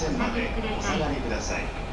線までお下がりください。